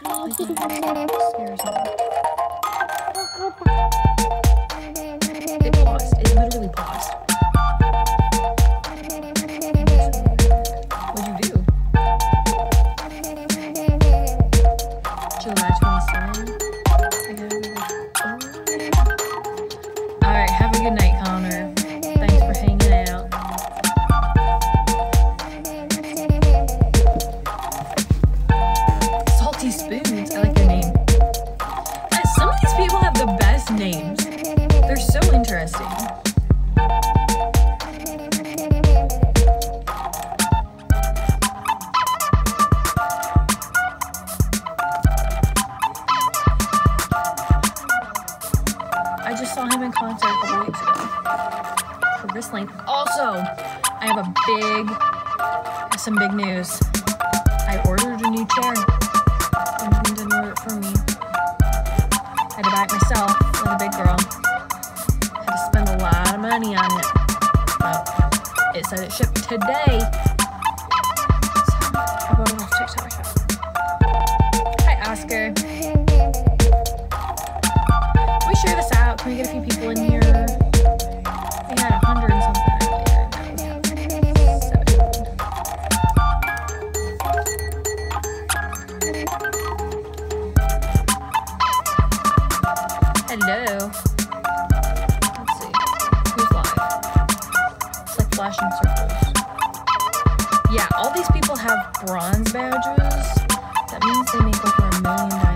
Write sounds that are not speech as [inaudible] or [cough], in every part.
It paused. It literally paused. What'd you do? July 27. Couple weeks ago for Whistling. Also, I have a big, some big news. I ordered a new chair. Benjamin didn't order it for me. Had to buy it myself. I'm a big girl. Had to spend a lot of money on it. But it said it shipped today. So I bought it off TikTok. Hi, Oscar. Share this out? Can we get a few people in here? We had a hundred and something. Hello. Let's see. Who's live? It's like flashing circles. Yeah, all these people have bronze badges. That means they make over a million diamonds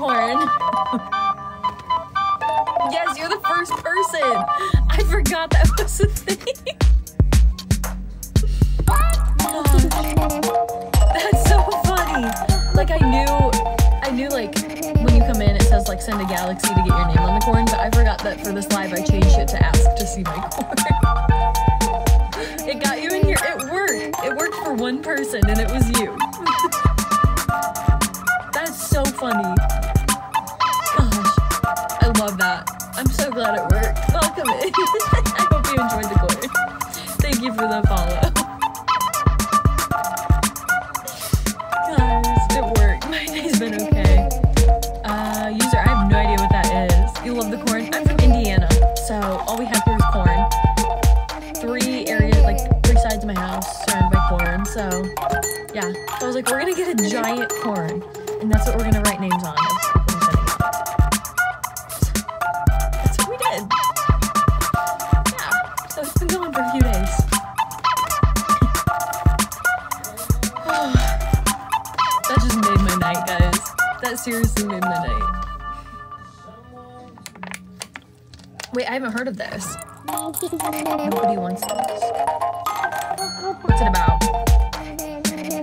it's just a big corn. yes, you're the first person. I forgot that was a thing. [laughs] That's so funny. Like I knew, I knew like when you come in, it says like send a galaxy to get your name on the corn, but I forgot that for this live I changed it to ask to see my corn. [laughs] it got you in here. It worked. It worked for one person, and it was you. [laughs] That's so funny. Love that. I'm so glad it worked. Welcome in. [laughs] I hope you enjoyed the corn. Thank you for the follow. Guys, it worked. My day's been okay. Uh, user, I have no idea what that is. You love the corn? I'm from Indiana, so all we have here is corn. Three areas, like three sides of my house surrounded by corn. So, yeah. So I was like, we're gonna get a giant corn, That seriously made my night. Wait, I haven't heard of this. Nobody wants this. What's it about? I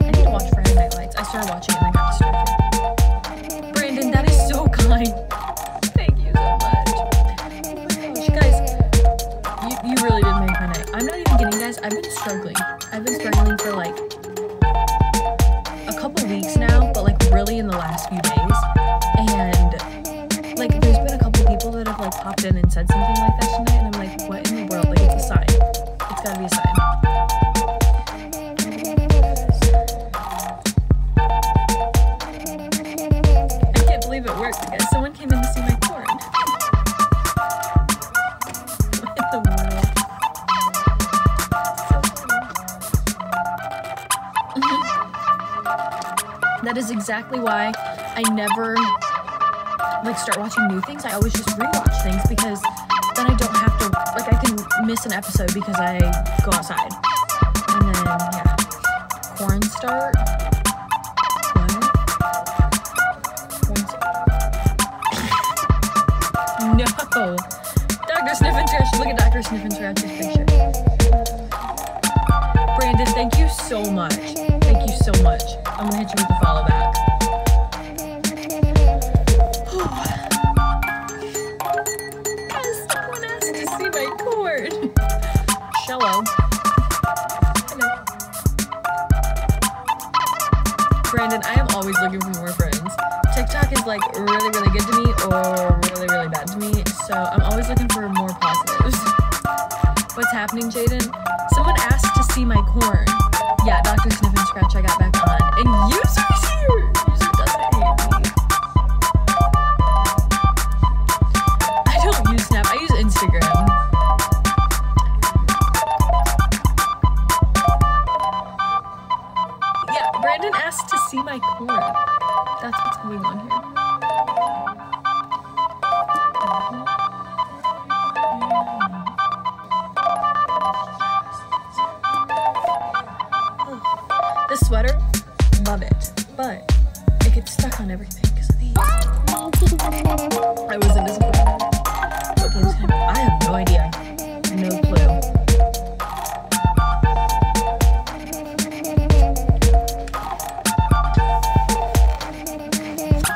need to watch Friday Night Lights. I started watching it and I got in the last few days. And like there's been a couple people that have like popped in and said something like that tonight, and I'm like, what in the world? Like it's a sign. It's gotta be a sign. I can't believe it worked, guys. Someone came in to see That is exactly why I never like start watching new things. I always just rewatch things because then I don't have to like I can miss an episode because I go outside. And then yeah. Corn start. What? [laughs] No. Dr. Sniff and. Look at Dr. Sniff and picture this. Thank you so much. Thank you so much. I'm gonna hit you with the follow back. someone asked to see my cord. Brandon, I am always looking for more friends. TikTok is like really, really good to me or really, really bad to me. So I'm always looking for more positives. What's happening, Jaden? Someone asked to see my corn. Yeah, Dr. Sniff and Scratch, I got back on. And User's here! User doesn't hate me. I don't use Snap, I use Instagram. Yeah, Brandon asked to see my corn. That's what's going on here. This sweater, love it, but it gets stuck on everything because of these. I disappointed. What I have no idea. No clue.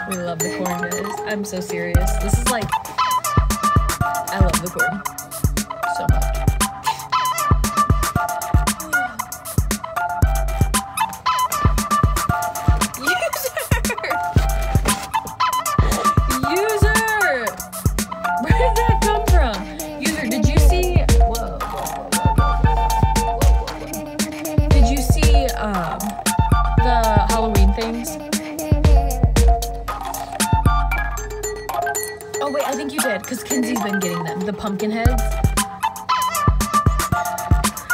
We love the corn, guys. I'm so serious. This is like, I love the corn so much. Think you did, because Kinsey's been getting them. The pumpkin heads.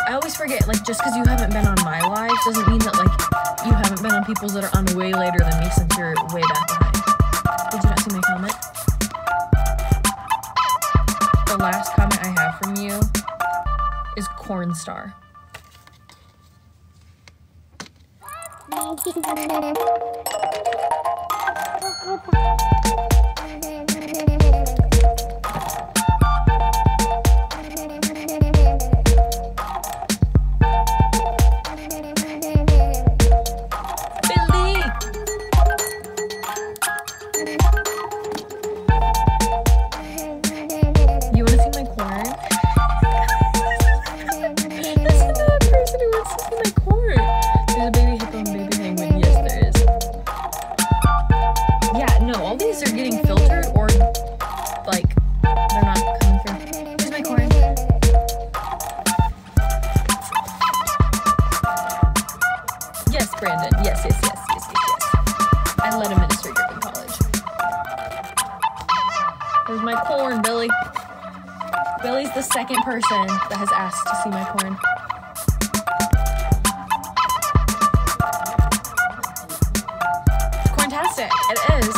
I always forget, like, just because you haven't been on my live doesn't mean that, like, you haven't been on people's that are on way later than me since you're way back behind. Did you not see my comment? The last comment I have from you is Corn Star. [laughs] Brandon. Yes, yes, yes, yes, yes, yes. I led a ministry group in college. There's my corn, Billy. Billy's the second person that has asked to see my corn. Corntastic. It is.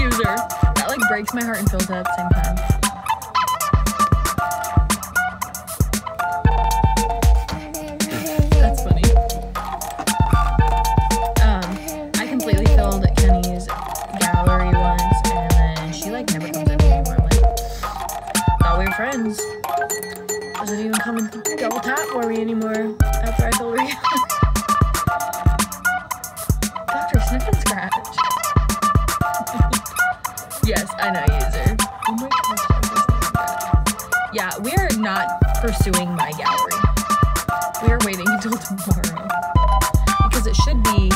User. That like breaks my heart and fills it at the same time. I know, user. Oh my gosh. Yeah, we are not pursuing my gallery. We are waiting until [laughs] tomorrow because it should be